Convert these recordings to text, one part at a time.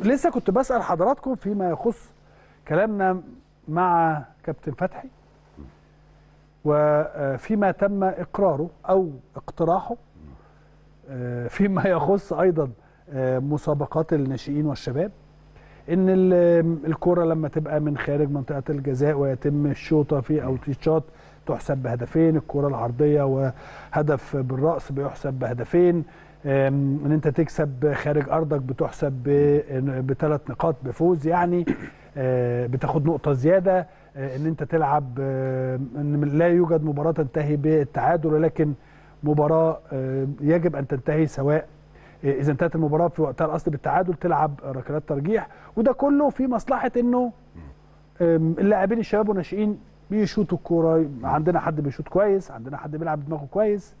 لسه كنت بسأل حضراتكم فيما يخص كلامنا مع كابتن فتحي وفيما تم إقراره أو اقتراحه فيما يخص أيضا آه، مسابقات الناشئين والشباب إن ال- الكرة لما تبقى من خارج منطقة الجزاء ويتم الشوطة في أو تيشات تحسب بهدفين الكرة العرضية وهدف بالرأس بيحسب بهدفين إن أنت تكسب خارج أرضك بتحسب بثلاث نقاط بفوز يعني آه، بتاخد نقطة زيادة آه، إن أنت تلعب آه، إن لا يوجد مباراة تنتهي بالتعادل ولكن مباراة يجب أن تنتهي سواء إذا انتهت المباراة في وقتها الأصلي بالتعادل تلعب ركلات ترجيح. وده كله في مصلحة إنه اللاعبين الشباب والناشئين بيشوطوا الكورة. عندنا حد بيشوط كويس عندنا حد بيلعب بدماغه كويس.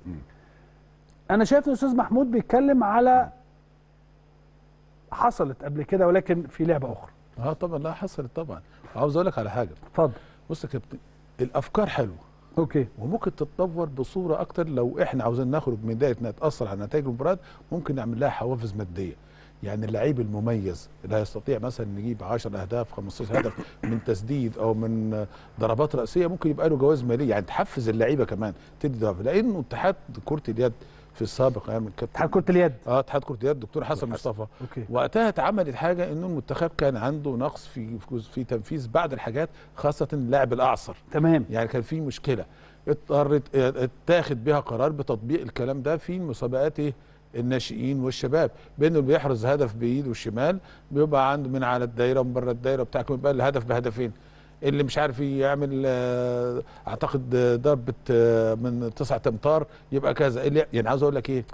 أنا شايف إن الاستاذ محمود بيتكلم على حصلت قبل كده ولكن في لعبة أخرى. آه طبعا لا حصلت طبعا. عاوز أقول لك على حاجة. اتفضل. بص يا كابتن الأفكار حلوة. أوكي. وممكن تتطور بصورة أكتر لو إحنا عاوزين نخرج من دايره إنها تأثر على نتائج المباراة ممكن نعمل لها حوافز مادية. يعني اللعيب المميز اللي هيستطيع مثلا نجيب 10 أهداف 15 هدف من تسديد أو من ضربات رأسية ممكن يبقى له جوائز مالية. يعني تحفز اللعيبة كمان تدي دفع لأنه اتحاد كرة اليد في السابق أيام الكابتن. اتحاد كرة اليد. آه اتحاد كرة اليد دكتور حسن مصطفى. وقتها اتعملت حاجة إنه المنتخب كان عنده نقص في في تنفيذ بعض الحاجات خاصة اللاعب الأعصر. تمام. يعني كان في مشكلة. اضطرت اتاخد بها قرار بتطبيق الكلام ده في مسابقات إيه؟ الناشئين والشباب. بإنه اللي بيحرز هدف بايده الشمال بيبقى عنده من على الدايرة ومن بره الدايرة بتاع يبقى الهدف بهدفين. اللي مش عارف يعمل آه، أعتقد آه، ضربة آه، من تسعة امتار يبقى كذا. اللي يعني عاوز أقول لك إيه؟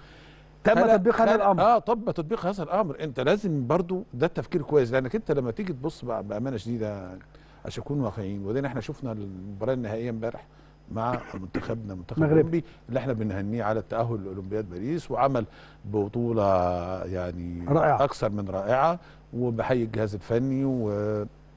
تم تطبيق هذا الأمر. آه طب تطبيق هذا الأمر. أنت لازم برضو ده التفكير كويس لأنك أنت لما تيجي تبص بأمانة شديدة عشان نكون واقعيين. وبعدين إحنا شفنا المباراة النهائية امبارح مع منتخبنا منتخب. الاولمبي اللي إحنا بنهنيه على التأهل لأولمبياد باريس وعمل بطولة يعني رائعة. أكثر من رائعة وبحيي الجهاز الفني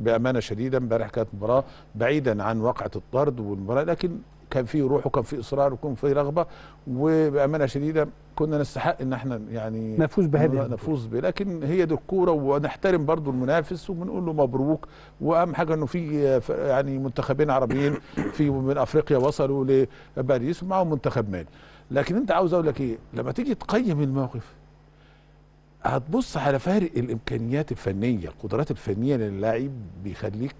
وبامانه شديدة. امبارح كانت مباراة بعيدا عن واقعة الطرد والمباراة لكن كان في روح وكان في إصرار وكان في رغبة وبأمانة شديدة كنا نستحق إن إحنا يعني نفوز بهذه. نفوز به لكن هي دي الكورة ونحترم برضو المنافس وبنقول له مبروك. وأهم حاجة إنه في يعني منتخبين عربيين في من أفريقيا وصلوا لباريس ومعهم منتخب مالي. لكن أنت عاوز أقول لك إيه؟ لما تيجي تقيم الموقف هتبص على فارق الإمكانيات الفنية القدرات الفنية للاعب بيخليك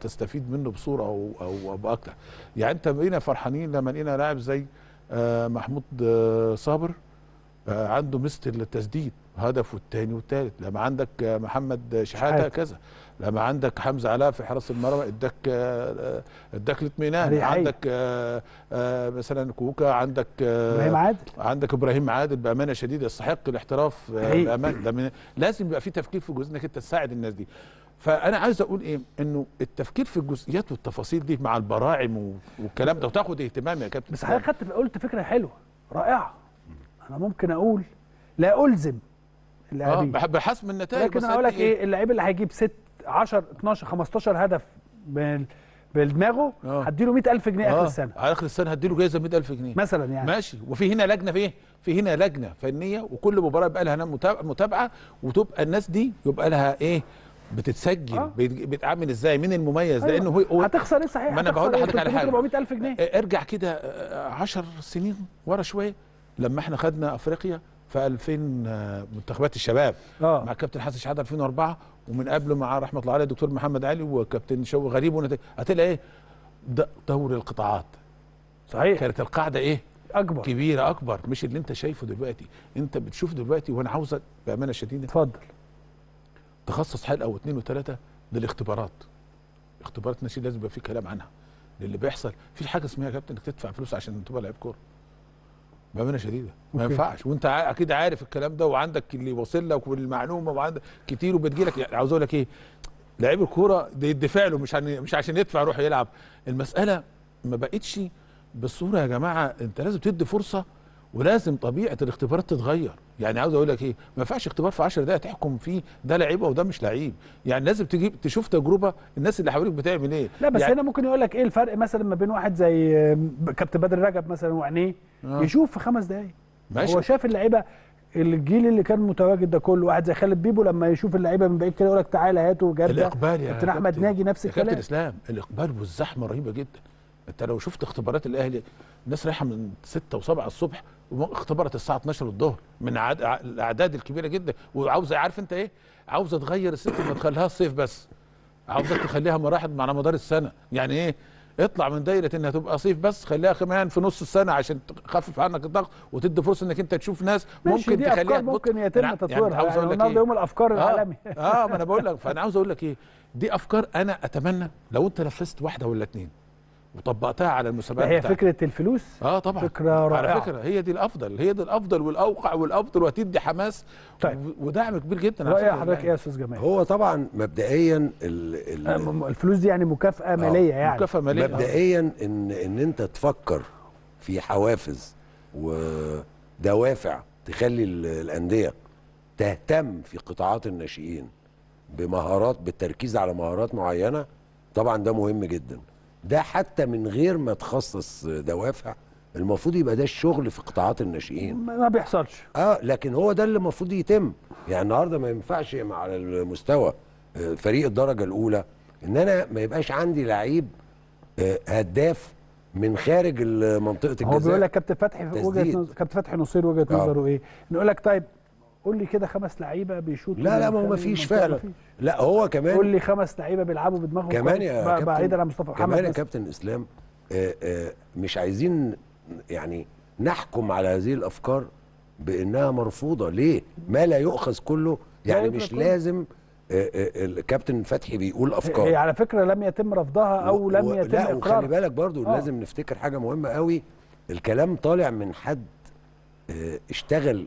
تستفيد منه بصورة أو أو, بأكتر. يعني أنت بقينا فرحانين لما لقينا لاعب زي آه، محمود آه، صابر آه، عنده مثل التسديد هدف والتاني والتالت. لما عندك محمد شحاتة. كذا. لما عندك حمزة علاء في حراسه المرمى اداك آه، اداك الاطمئنان. عندك آه، آه، مثلا كوكا عندك إبراهيم عادل. عندك إبراهيم عادل بأمانة شديدة. يستحق الاحتراف ده من لازم يبقى في تفكير في جزء إنك أنت تساعد الناس دي. فأنا عايز أقول إيه؟ إنه التفكير في الجزئيات والتفاصيل دي مع البراعم والكلام ده وتاخد اهتمام يا كابتن بس حضرتك خدت قلت فكرة حلوة رائعة. أنا ممكن أقول لا ألزم آه اللاعبين بح- بحسم النتائج لكن بس أقول لك أنت إيه؟ اللعيب اللي هيجيب 6 10 12 15 هدف بدماغه آه. هديله 100000 جنيه آخر آه، السنة على آخر السنة هديله جايزة 100000 جنيه مثلا يعني ماشي وفي هنا لجنة في إيه؟ في هنا لجنة فنية وكل مباراة يبقى لها متابعة وتبقى الناس دي يبقى لها إيه؟ بتتسجل آه. بيتعامل إزاي؟ مين المميز؟ أيوة. لأنه هو- هتخسر إيه صحيح ما أنا بقول هتخسر لحضرتك على 300 حاجة. 400000 جنيه آه، إرجع كده 10 سنين ورا شوية لما إحنا خدنا أفريقيا في 2000 آه، منتخبات الشباب. آه. مع كابتن حسن شحاته 2004 ومن قبله مع رحمة الله عليه الدكتور محمد علي وكابتن شوقي غريب هتلاقي إيه؟ دوري القطاعات. صحيح. كانت القاعدة إيه؟ أكبر. كبيرة أكبر. مش اللي أنت شايفه دلوقتي. أنت بتشوف دلوقتي وأنا عاوزك بأمانة شديدة. اتفضل. تخصص حلقة أو اثنين وثلاثه للاختبارات. اختبارات ناشئين لازم يبقى في كلام عنها. للي بيحصل. في حاجة اسمها يا كابتن إنك تدفع فلوس عشان تبقى لعيب كورة. بامانه شديدة. ما. ينفعش. وأنت أكيد عارف الكلام ده وعندك اللي واصل لك والمعلومة وعندك كتير وبتجي لك. يعني عاوز أقول لك إيه؟ لعيب الكورة ده يدفع له مش عن مش عشان يدفع يروح يلعب. المسألة ما بقتش بالصورة يا جماعة أنت لازم تدي فرصة ولازم طبيعة الاختبارات تتغير. يعني عاوز أقول لك إيه ما ينفعش اختبار في 10 دقائق تحكم فيه ده لعيب أو ده مش لعيب. يعني لازم تجيب تشوف تجربة الناس اللي حواليك بتعمل إيه. لا بس يعني هنا ممكن يقول لك إيه الفرق مثلا ما بين واحد زي كابتن بدر رجب مثلا وعينيه؟ آه. يشوف في خمس دقايق. ماشي. هو شاف اللعيبة الجيل اللي كان متواجد ده كله واحد زي خالد بيبو لما يشوف اللعيبة من بعيد كده يقول لك تعالى هاتوا جده الإقبال يا كابتن أحمد. ناجي نفس يا كابتن الكلام. إسلام الإقبال والزحمة رهيبة جدا. أنت لو شفت اختبارات الأهلي الناس رايحة من 6 و7 الصبح واختبرت الساعة 12 الظهر من عد... الأعداد الكبيرة جدا. وعاوزة عارف أنت إيه؟ عاوزة تغير الست ما تخليها صيف بس. عاوزة تخليها مراحل على مدار السنة. يعني إيه؟ اطلع من دايرة إنها تبقى صيف بس خليها كمان في نص السنة عشان تخفف عنك الضغط وتدي فرصة إنك أنت تشوف ناس ممكن دي تخليها ممكن يتم يعني تطويرها. يعني لك النهارده إيه؟ يوم الأفكار العالمي. آه ما أنا بقول لك. فأنا عاوز أقول لك إيه؟ دي أفكار أنا أتمنى لو أنت نفذت واحدة ولا اتنين. وطبقتها على المسابقات هي. فكرة الفلوس آه طبعا فكرة رائعة. على فكرة هي دي الأفضل هي دي الأفضل والأوقع والأفضل وهتدي حماس طيب. ودعم كبير جدا راي حضرتك إيه. يا أستاذ جمال هو طبعا مبدئيا ال ال آه، م- الفلوس دي يعني مكافأة مالية يعني مكافأة مالية آه. مبدئيا ان إن أنت تفكر في حوافز ودوافع تخلي ال- الأندية تهتم في قطاعات الناشئين بمهارات بالتركيز على مهارات معينة طبعا ده مهم جدا ده حتى من غير ما تخصص دوافع المفروض يبقى ده الشغل في قطاعات الناشئين. ما بيحصلش. آه لكن هو ده اللي المفروض يتم. يعني النهارده ما ينفعش على المستوى آه، فريق الدرجة الأولى إن أنا ما يبقاش عندي لعيب آه، هداف من خارج منطقة الجزاء هو بيقول لك كابتن فتحي وجهة كابتن فتحي نصير وجهة آه. نظره إيه؟ نقول لك طيب قول لي كده خمس لعيبة بيشوطوا لا لا ما هو ما فيش فعلا مفيش. لا هو كمان قول لي خمس لعيبة بيلعبوا بدماغهم كمان يا بعيدا عن مصطفى محمد كمان يا. كابتن إسلام آه، آه، مش عايزين يعني نحكم على هذه الأفكار بإنها مرفوضة ليه ما لا يؤخذ كله يعني مش كله. لازم آه، الكابتن فتحي بيقول أفكار هي على فكرة لم يتم رفضها أو و- لم و- يتم لا وخلي بالك برضو آه. لازم نفتكر حاجة مهمة قوي الكلام طالع من حد اشتغل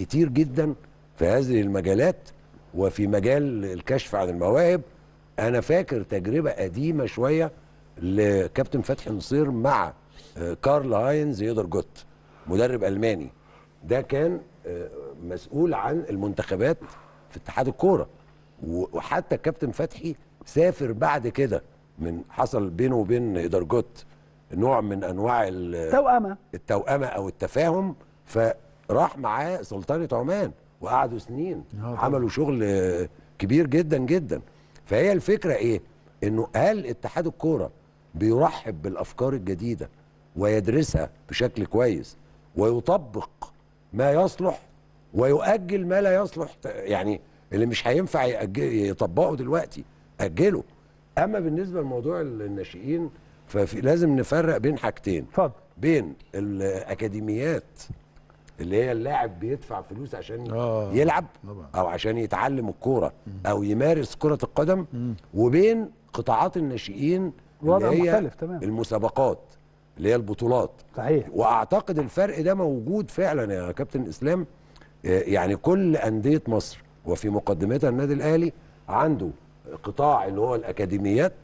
كتير جدا في هذه المجالات وفي مجال الكشف عن المواهب. أنا فاكر تجربة قديمة شوية لكابتن فتحي نصير مع آه، كارل هاينز يقدر جوت مدرب ألماني. ده كان آه، مسؤول عن المنتخبات في اتحاد الكورة. وحتى الكابتن فتحي سافر بعد كده من حصل بينه وبين إدرجوت نوع من أنواع ال- توأمة. التوأمة أو التفاهم. فراح معاه سلطنه عمان وقعدوا سنين. طبعا. عملوا شغل كبير جدا جدا. فهي الفكرة إيه؟ إنه هل اتحاد الكورة بيرحب بالأفكار الجديدة ويدرسها بشكل كويس ويطبق ما يصلح ويؤجل ما لا يصلح. يعني اللي مش هينفع يطبقه دلوقتي أجله. أما بالنسبة لموضوع الناشئين فلازم نفرق بين حاجتين. اتفضل. بين الأكاديميات اللي هي اللاعب بيدفع فلوس عشان آه، يلعب طبعا. أو عشان يتعلم الكورة أو يمارس كرة القدم وبين قطاعات الناشئين اللي هي مختلف تمام. المسابقات اللي هي البطولات صحيح وأعتقد الفرق ده موجود فعلا يا كابتن إسلام آه، يعني كل أندية مصر وفي مقدمتها النادي الأهلي عنده قطاع اللي هو الأكاديميات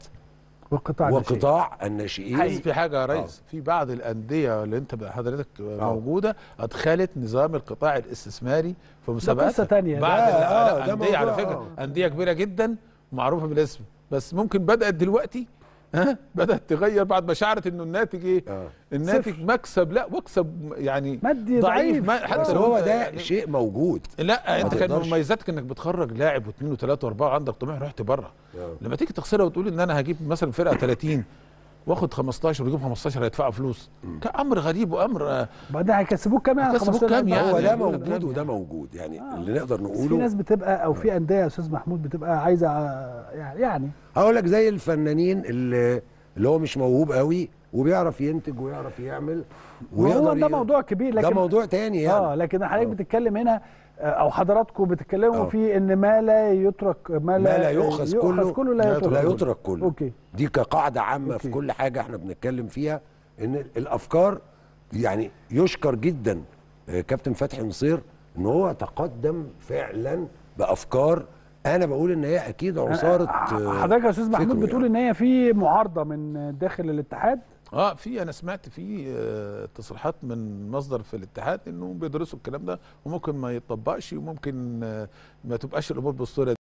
والقطاع الناشئين. وقطاع الناشئين. بس في حاجة يا ريس؟ في بعض الأندية اللي أنت بقى حضرتك موجودة أدخلت نظام القطاع الاستثماري في مسابقات قصة تانية. بعد ده- لا- آه، لا، ده أندية على فكرة. آه. أندية كبيرة جدا معروفة بالاسم. بس ممكن بدأت دلوقتي ها بدأت تغير بعد ما شعرت إنه الناتج إيه آه. الناتج صفر. مكسب لا مكسب يعني مادي ضعيف ضعيف. ما حتى بس لو هو ده يعني شيء موجود لا أنت كان. مميزاتك إنك بتخرج لاعب واثنين وثلاثة وأربعة وعندك طموح رحت بره آه. لما تيجي تخسرها وتقول إن أنا هجيب مثلا فرقة 30 واخد 15 ويجيب 15 هيدفعوا فلوس. أمر غريب وأمر آه، بعدين هيكسبوك كام يعني؟ هيكسبوك 15 كام يعني؟ هو ده موجود ده- وده موجود يعني آه. اللي نقدر بس في نقوله ناس بتبقى أو في أندية يا أستاذ محمود بتبقى عايزة آه، يعني يعني. هقول لك زي الفنانين اللي اللي هو مش موهوب قوي وبيعرف ينتج ويعرف يعمل هو ده موضوع كبير لكن ده موضوع تاني يعني آه لكن حضرتك آه. بتتكلم هنا آه، أو حضراتكم بتتكلموا آه. في إن ما لا يترك ما لا, ما لا يؤخذ كله كله لا يترك لا كله. يترك كله okay دي كقاعدة عامة okay. في كل حاجة إحنا بنتكلم فيها إن الأفكار يعني يشكر جدا كابتن فتحي نصير إن هو تقدم فعلا بأفكار أنا بقول إن هي أكيد عصارة حضرتك يا أستاذ محمود فكره بتقول يعني. إن هي في معارضة من داخل الاتحاد آه في أنا سمعت في آه، تصريحات من مصدر في الاتحاد انه بيدرسوا الكلام ده وممكن ما يتطبقش وممكن آه، ما تبقاش الأمور بالصورة